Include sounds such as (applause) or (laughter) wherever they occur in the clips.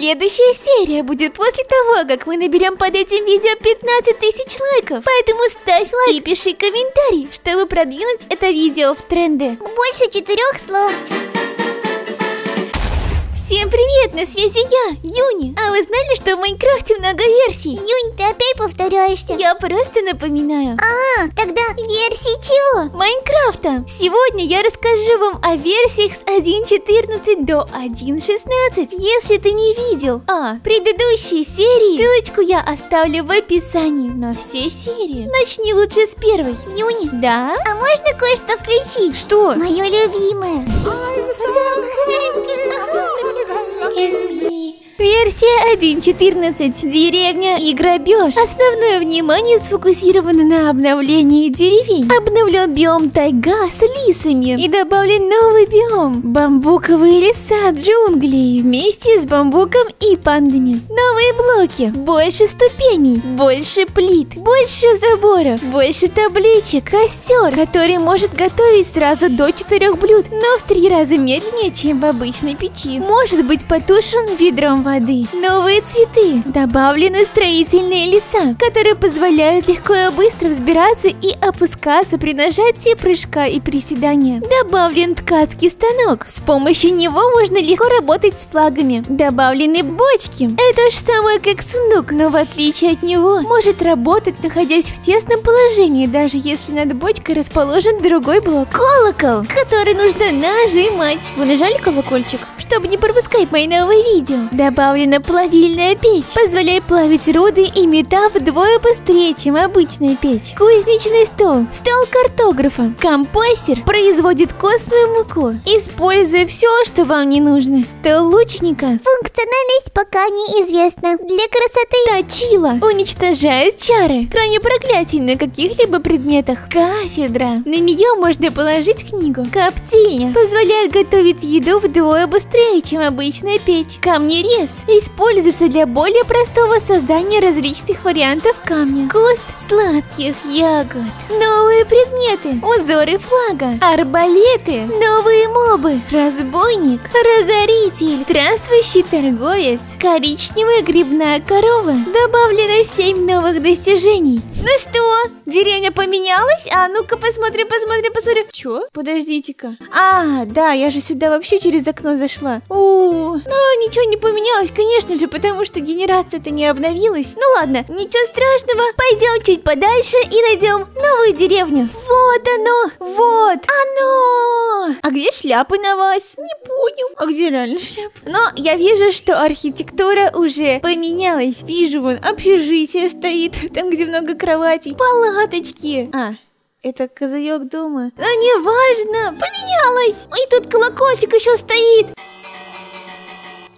Следующая серия будет после того, как мы наберем под этим видео 15 тысяч лайков. Поэтому ставь лайк и пиши комментарий, чтобы продвинуть это видео в тренды. Больше четырех слов. Всем привет, на связи я, Юни. А вы знали, что в Майнкрафте много версий? Юнь, ты опять повторяешься. Я просто напоминаю. А, тогда версии чего? Майнкрафта. Сегодня я расскажу вам о версиях с 1.14 до 1.16. Если ты не видел а, предыдущие серии, ссылочку я оставлю в описании на все серии. Начни лучше с первой. Юни, Да? а можно кое-что включить? Что? Мое любимое. (laughs) in me. Версия 1.14. Деревня и грабеж. Основное внимание сфокусировано на обновлении деревень. Обновлен биом тайга с лисами и добавлен новый биом. Бамбуковые леса джунглей вместе с бамбуком и пандами. Новые блоки. Больше ступеней. Больше плит. Больше заборов. Больше табличек. Костер, который может готовить сразу до 4 блюд, но в три раза медленнее, чем в обычной печи. Может быть потушен ведром воды. Новые цветы. Добавлены строительные леса, которые позволяют легко и быстро взбираться и опускаться при нажатии прыжка и приседания. Добавлен ткацкий станок. С помощью него можно легко работать с флагами. Добавлены бочки. Это же самое как сундук, но в отличие от него может работать, находясь в тесном положении, даже если над бочкой расположен другой блок. Колокол, который нужно нажимать. Вы нажали колокольчик, чтобы не пропускать мои новые видео. Добавлена плавильная печь, позволяет плавить руды и металл вдвое быстрее, чем обычная печь. Кузнечный стол, стол картографа, компостер производит костную муку, используя все, что вам не нужно. Стол лучника, Функциональность пока неизвестна. Для красоты Точила уничтожает чары, кроме проклятий на каких-либо предметах. Кафедра. На нее можно положить книгу. Коптильня позволяет готовить еду вдвое быстрее, чем обычная печь. Камнерез используется для более простого создания различных вариантов камня. Куст сладких ягод. Новые предметы. Узоры флага. Арбалеты. Новые мобы. Разбойник. Разоритель. Здравствующий торговец. Коричневая грибная корова. Добавлено 7 новых достижений. Ну что, деревня поменялась? А ну-ка посмотрим, посмотрим, посмотрим. Чё? Подождите-ка. А, да, я же сюда вообще через окно зашла. У, ну ничего не поменялось, конечно же, потому что генерация-то не обновилась. Ну ладно, ничего страшного. Пойдем чуть подальше и найдем новую деревню. Вот оно, вот оно. А где шляпы на вас? Не понял. А где реально шляпы? Но я вижу, что архитектура уже поменялась. Вижу, вон общежитие стоит, (laughs) там, где много кроватей, палаточки. А, это козырек дома. Но не важно, поменялось. И тут колокольчик еще стоит.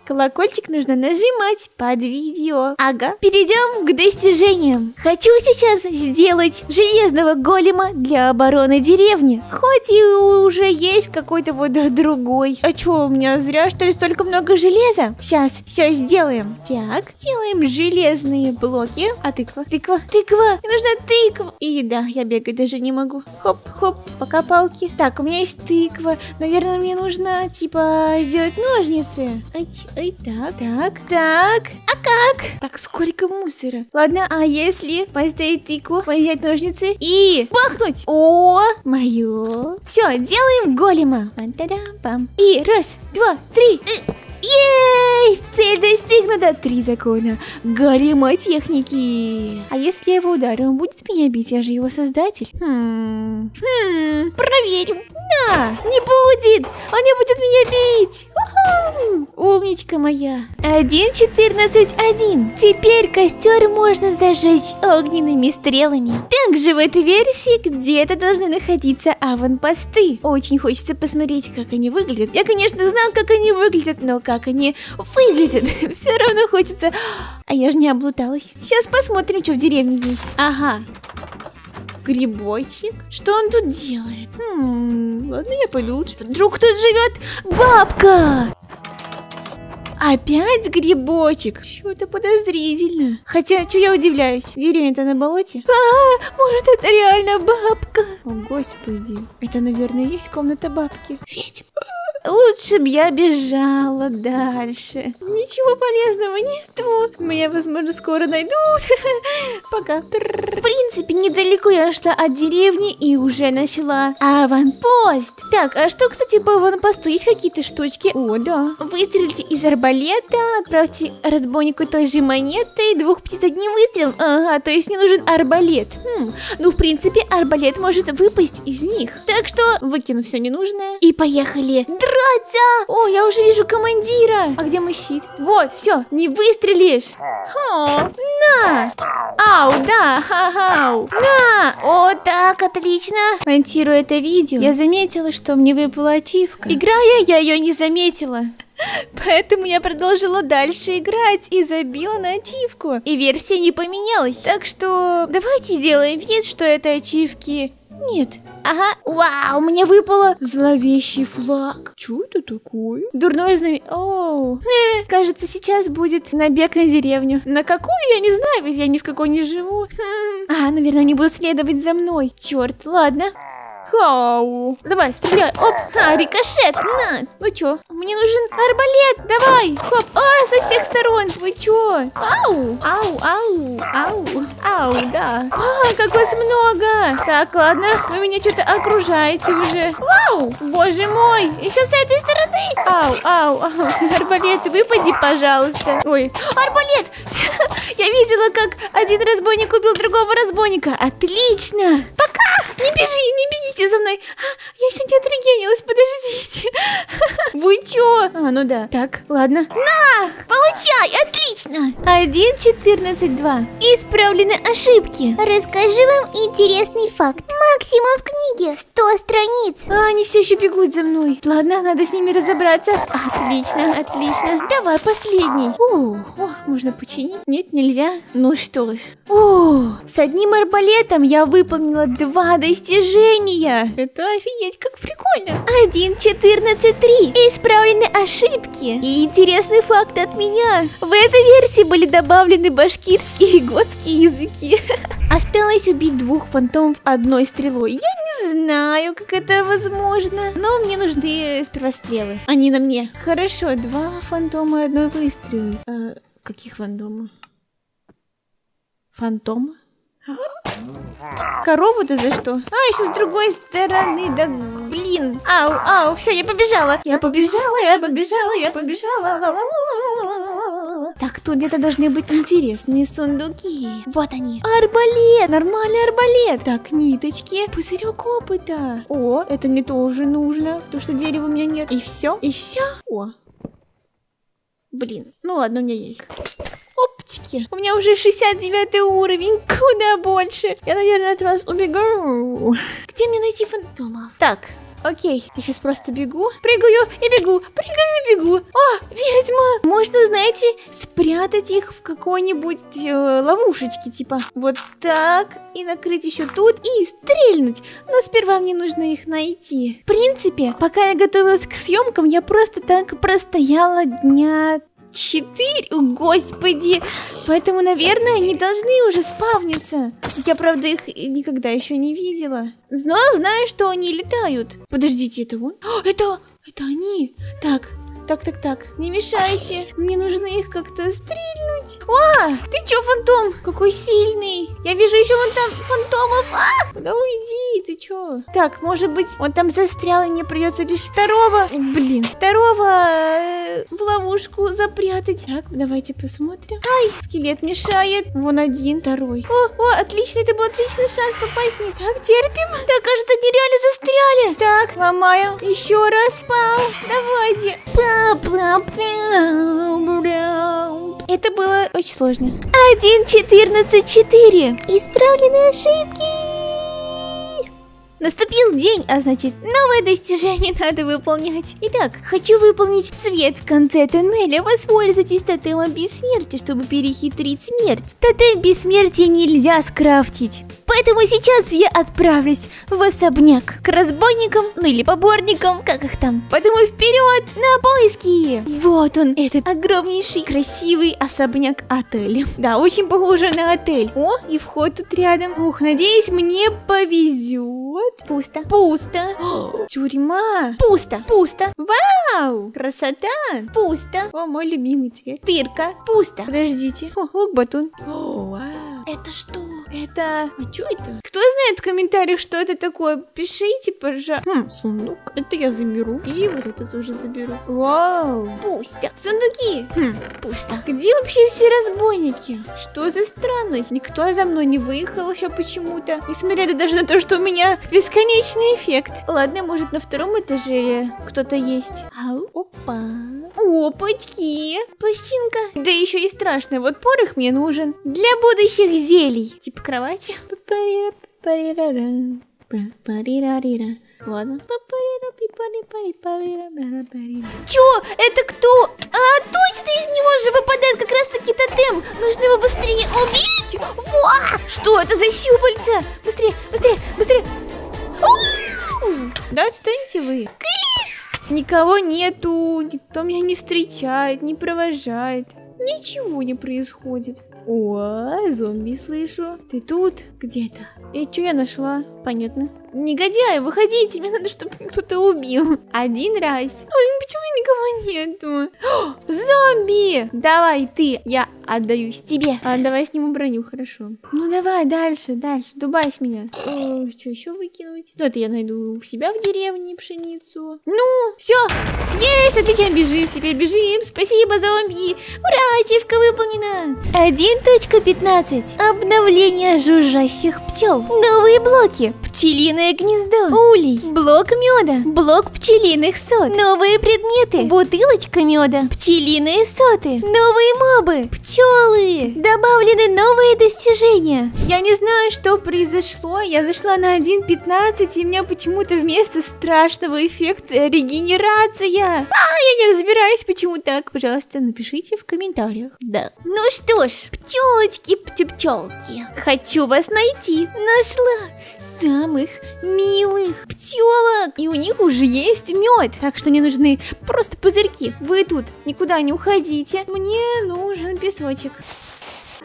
Колокольчик нужно нажимать под видео. Ага. Перейдем к достижениям. Хочу сейчас сделать железного голема для обороны деревни. Хоть и уже есть какой-то вот другой. А чё, у меня зря что ли столько много железа? Сейчас все сделаем. Так, делаем железные блоки. А тыква? Тыква? Тыква! Мне нужна тыква! И да, я бегать даже не могу. Хоп, хоп, пока палки. Так, у меня есть тыква. Наверное, мне нужно, типа, сделать ножницы. Ай, ай, так, так, так. А как? Так, сколько мусора. Ладно, а если поставить тыкву, взять ножницы и бахнуть? О, мое. Все, делаем голема. Пам-та-дам-пам. И раз, два, три. Э, Есть! Цель достигнута! Три закона големотехники. А если я его ударю, он будет меня бить? Я же его создатель. Хм, хм, проверим. Да, не будет! Он не будет меня бить! Умничка моя. 1.14.1. Теперь костер можно зажечь огненными стрелами. Также в этой версии где-то должны находиться аванпосты. Очень хочется посмотреть, как они выглядят. Я, конечно, знаю, как они выглядят, но как они выглядят, (laughs) все равно хочется. А я же не облуталась. Сейчас посмотрим, что в деревне есть. Ага, Грибочек? Что он тут делает? Хм, ладно, я пойду лучше. Вдруг тут живет бабка? Опять грибочек? Что-то подозрительно. Хотя, что я удивляюсь? Деревня-то на болоте. А, может, это реально бабка? О, господи. Это, наверное, есть комната бабки. Ведьма. Лучше б я бежала дальше. Ничего полезного нету. Меня, возможно, скоро найдут. (laughs) Пока. В принципе, недалеко я шла от деревни и уже начала аванпост. Так, а что, кстати, по аванпосту? Есть какие-то штучки? О, да. Выстрелите из арбалета, отправьте разбойнику той же монетой, двух птиц одним выстрелом. Ага, то есть мне нужен арбалет. Хм, ну, в принципе, арбалет может выпасть из них. Так что выкину все ненужное и поехали драться. О, я уже вижу командира. А где мой щит? Вот, все, не выстрелишь. О, на. Ау, да, ха-хау. На. О, так, отлично. Монтируя это видео, я заметила, что мне выпала ачивка. Играя, я ее не заметила. (laughs) Поэтому я продолжила дальше играть и забила на ачивку. И версия не поменялась. Так что давайте сделаем вид, что это ачивки нет. Ага, вау, мне выпало зловещий флаг. Чё это такое? Дурное знамя... Оу. Э, кажется, сейчас будет набег на деревню. На какую, я не знаю, ведь я ни в какой не живу. Хм. А, наверное, они будут следовать за мной. Черт, ладно. Хау. Давай, стреляй. Оп. А, рикошет. На. Ну чё? Мне нужен арбалет. Давай. Хоп. А, со всех сторон. Вы чё? Ау. Ау, ау, ау. Ау, да. А, как вас много. Так, ладно. Вы меня что-то окружаете уже. Вау. Боже мой. Еще с этой стороны. Ау, ау, ау. Арбалет, выпади, пожалуйста. Ой, арбалет. (laughs) Я видела, как один разбойник убил другого разбойника. Отлично. Пока. Не бежи, не бегите за мной. Я еще не отрегенилась, подождите. (laughs) Вы чё? А, ну да. Так, ладно. На, получай, отлично. 1.14.2. Исправлены ошибки. Расскажу вам интересный факт. Максимум в книге 100 страниц. А, они все еще бегут за мной. Ладно, надо с ними разобраться. Отлично, отлично. Давай, последний. О, о, можно починить? Нет, нельзя. Ну что ж. О, с одним арбалетом я выполнила два достижения. Это офигеть, как прикольно. 1.14.3. Исправлены ошибки. И интересный факт от меня. В этой версии были добавлены башкирские и готские языки. (laughs) Осталось убить двух фантомов одной стрелой. Я не знаю, как это возможно, но мне нужны сперва стрелы. Они на мне. Хорошо, два фантома и одной выстрел. А, каких фантомов? Фантома? Корову-то за что? А, еще с другой стороны, да блин. Ау, ау, все, я побежала. Я побежала, я побежала, я побежала. Так, тут где-то должны быть интересные сундуки. Вот они. Арбалет, нормальный арбалет. Так, ниточки, пузырек опыта. О, это мне тоже нужно, потому что дерева у меня нет. И все, и все. О, блин, ну ладно, у меня есть. Опчики. У меня уже 69 уровень. (laughs) Куда больше? Я, наверное, от вас убегу. Где мне найти фантомов? Так, Окей, я сейчас просто бегу, прыгаю и бегу, прыгаю и бегу. О, ведьма! Можно, знаете, спрятать их в какой-нибудь э, ловушечке, типа вот так, и накрыть еще тут, и стрельнуть. Но сперва мне нужно их найти. В принципе, пока я готовилась к съемкам, я просто так простояла дня Четыре? Господи! Поэтому, наверное, они должны уже спавниться. Я, правда, их никогда еще не видела. Но знаю, что они летают. Подождите, это вон? О, это, это они. Так, так, так, так, не мешайте. Мне нужно их как-то стрельнуть. А, ты чё, фантом? Какой сильный. Я вижу еще вон там фантомов. А, да уйди, ты чё? Так, может быть, он там застрял, и мне придется лишь второго, блин, второго э, в ловушку запрятать. Так, давайте посмотрим. Ай, скелет мешает. Вон один, второй. О, о, отлично, это был отличный шанс попасть в них. Так, терпим. Так, кажется, они реально застряли. Так, ломаю. Еще раз. Пау, давайте. Пау. Это было очень сложно. 1.14.4. Исправлены ошибки. Наступил день, а значит, новое достижение надо выполнять. Итак, хочу выполнить свет в конце тоннеля. Воспользуйтесь тотемом бессмертия, чтобы перехитрить смерть. Тотем бессмертия нельзя скрафтить. Поэтому сейчас я отправлюсь в особняк к разбойникам, ну или поборникам, как их там. Поэтому вперед на поиски. Вот он, этот огромнейший, красивый особняк отель. Да, очень похоже на отель. О, и вход тут рядом. Ух, надеюсь, мне повезет. Пусто. Пусто. О, (gasps) (gasps) тюрьма. Пусто. Пусто. Вау! Красота. Пусто. О, мой любимый цвет. Тырка. Пусто. Подождите. О, лук батон. О, (gasps) вау. Это что? Это... А что это? Кто знает в комментариях, что это такое? Пишите, пожалуйста. Хм, сундук. Это я заберу. И вот это тоже заберу. Вау. Пусто. Сундуки. Хм, пусто. Где вообще все разбойники? Что за странность? Никто за мной не выехал еще почему-то. Несмотря даже на то, что у меня бесконечный эффект. Ладно, может на втором этаже кто-то есть. Ау, опа. Опачки. Пластинка. Да еще и страшно. Вот порох мне нужен. Для будущих зелий. Типа кровати. Ладно. Чё? Это кто? А, точно из него же выпадает как раз таки тотем. Нужно его быстрее убить. Во! Что это за щупальца? Быстрее, быстрее, быстрее. Да, станьте вы. Кыш! Никого нету, никто меня не встречает, не провожает. Ничего не происходит. О, зомби слышу. Ты тут? Где-то. И что я нашла? Понятно. Негодяи, выходите, мне надо, чтобы кто-то убил. Один раз. Ой, почему никого нету? О, (gasps) зомби! Давай ты, я отдаюсь тебе. А, давай сниму броню, хорошо. Ну давай, дальше, дальше, дубайсь меня. О, что еще выкинуть? Ну это я найду у себя в деревне пшеницу. Ну, все, есть, отлично, бежим, теперь бежим. Спасибо, зомби. Ура, ачивка выполнена. 1.15. Обновление жужжащих пчел. Новые блоки. Пчелиное гнездо. Улей. Блок меда. Блок пчелиных сот. Новые предметы. Бутылочка меда. Пчелиные соты. Новые мобы. Пчелы. Добавлены новые достижения. Я не знаю, что произошло. Я зашла на 1.15 и у меня почему-то вместо страшного эффекта регенерация. А, я не разбираюсь, почему так. Пожалуйста, напишите в комментариях. Да. Ну что ж, пчелочки, пчелки. Хочу вас найти. Нашла самых милых пчелок. И у них уже есть мед. Так что мне нужны просто пузырьки. Вы тут никуда не уходите. Мне нужен песочек.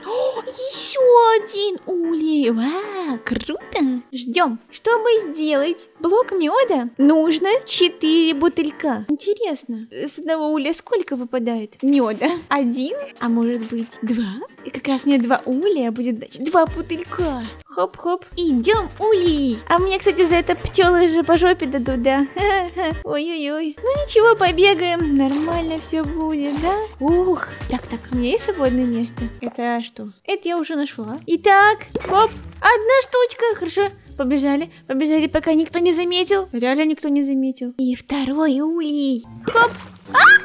О, еще один улей. Вау, круто. Ждем. Чтобы сделать блок меда, нужно 4 бутылька. Интересно, с одного уля сколько выпадает меда? Один? А может быть два? И как раз мне два улья будет, значит, два бутылька. Хоп-хоп. Идем, улей. А мне, кстати, за это пчелы же по жопе дадут, да? (laughs) Ой-ой-ой. Ну ничего, побегаем. Нормально все будет, да? Ух. Так-так, у меня есть свободное место? Это что? Это я уже нашла. Итак, хоп. Одна штучка. Хорошо. Побежали, побежали, пока никто не заметил. Реально никто не заметил. И второй улей. Хоп. А!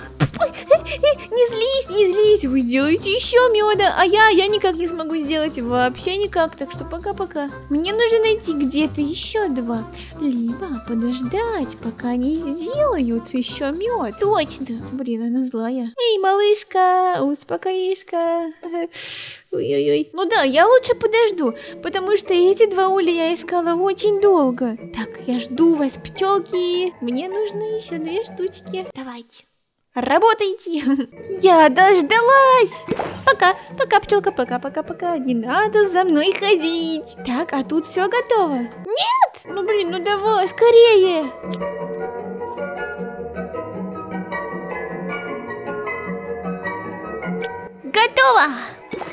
Э, э, не злись, не злись, вы сделаете еще меда, а я, я никак не смогу сделать, вообще никак, так что пока-пока. Мне нужно найти где-то еще два, либо подождать, пока они сделают еще мед. Точно, блин, она злая. Эй, малышка, успокоишка. (laughs) Ой-ой-ой. Ну да, я лучше подожду, потому что эти два уля я искала очень долго. Так, я жду вас, пчелки. Мне нужны еще две штучки. Давайте. Работайте! (laughs) Я дождалась! Пока, пока, пчелка, пока, пока, пока. Не надо за мной ходить. Так, а тут все готово. Нет! Ну блин, ну давай, скорее! Готово!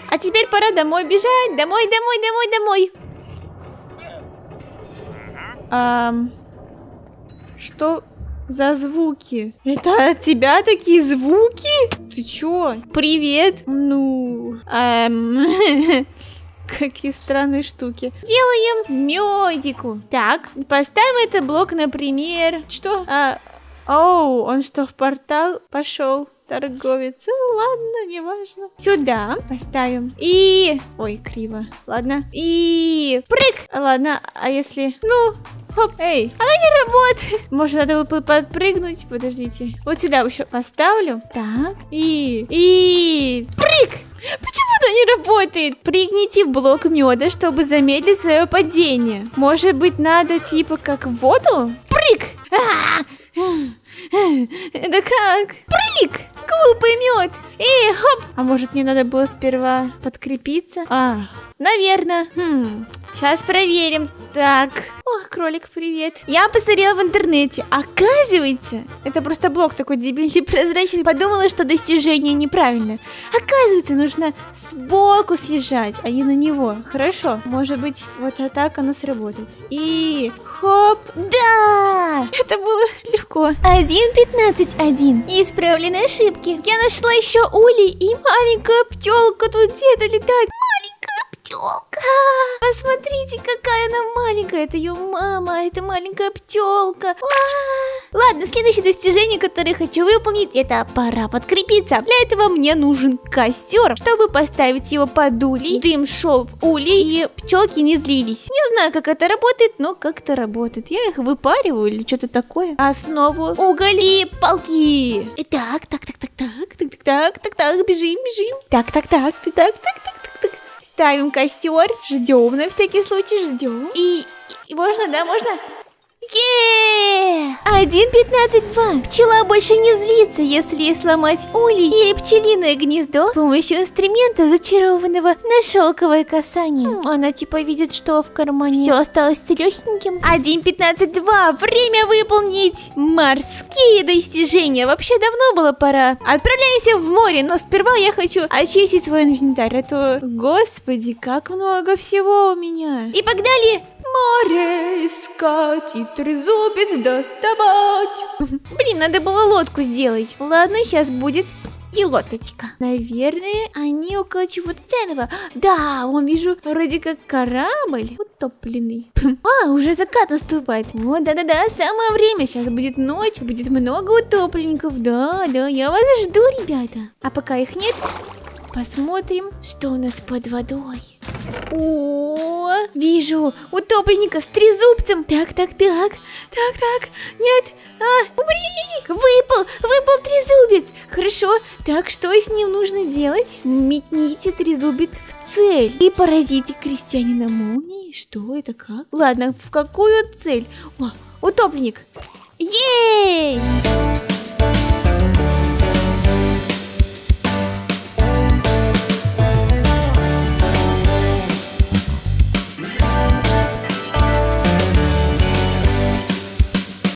А теперь пора домой бежать. Домой, домой, домой, домой. Эм, что за звуки? Это от тебя такие звуки? Ты чё? Привет. Ну, эм... (laughs) Какие странные штуки. Делаем медику. Так, поставим это блок, например. Что? А, оу, он что, в портал пошел? Торговец. Ну, ладно, неважно. Сюда поставим. И... Ой, криво. Ладно. И... Прыг! Ладно, а если... Ну, Хоп, эй, она не работает. Может, надо было подпрыгнуть? Подождите. Вот сюда еще поставлю. Так, и... И... Прыг! Почему она не работает? Прыгните в блок меда, чтобы замедлить свое падение. Может быть, надо типа как в воду? Прыг! А -а -а! Это как? Прыг! Глупый мед! Эй, хоп! А может, мне надо было сперва подкрепиться? А, наверное. Хм, сейчас проверим. Так. О, кролик, привет. Я посмотрела в интернете. Оказывается, это просто блок такой дебильный, (laughs) прозрачный. Подумала, что достижение неправильно. Оказывается, нужно сбоку съезжать, а не на него. Хорошо. Может быть, вот так оно сработает. И хоп. Да! Это было легко. 1.15.1. Исправлены ошибки. Я нашла еще улей и маленькая пчелка тут где-то летает. Пчелка. Посмотрите, какая она маленькая. Это ее мама, это маленькая пчелка. Ладно, следующее достижение, которое хочу выполнить, это пора подкрепиться. Для этого мне нужен костер, чтобы поставить его под улей. Дым шел в улей, и пчелки не злились. Не знаю, как это работает, но как-то работает. Я их выпариваю или что-то такое. Основу уголь и. Так, так, так, так, так, так, так, так, так, так, бежим, бежим. Так, так, так, так, так, так, так. Ставим костер, ждем на всякий случай, ждем. И, и можно, да, можно? Еее! 1.15.2. Пчела больше не злится, если сломать улей или пчелиное гнездо с помощью инструмента, зачарованного на шелковое касание. Она типа видит, что в кармане все осталось целехеньким. 1.15.2. Время выполнить морские достижения. Вообще давно было пора. Отправляемся в море, но сперва я хочу очистить свой инвентарь, а то, господи, как много всего у меня. И погнали! Море искать и трезубец доставать. (laughs) Блин, надо было лодку сделать. Ладно, сейчас будет и лодочка. Наверное, они около чего-то ценного. Да, он вижу вроде как корабль утопленный. (laughs) А, уже закат наступает. Вот, да-да-да, самое время. Сейчас будет ночь, будет много утопленников. Да, да, я вас жду, ребята. А пока их нет, посмотрим, что у нас под водой. О, вижу утопленника с трезубцем. Так, так, так, так, так, нет, а, убери! Выпал, выпал трезубец. Хорошо, так что с ним нужно делать? Метните трезубец в цель и поразите крестьянина молнией. Что это как? Ладно, в какую цель? О, утопленник. Ей!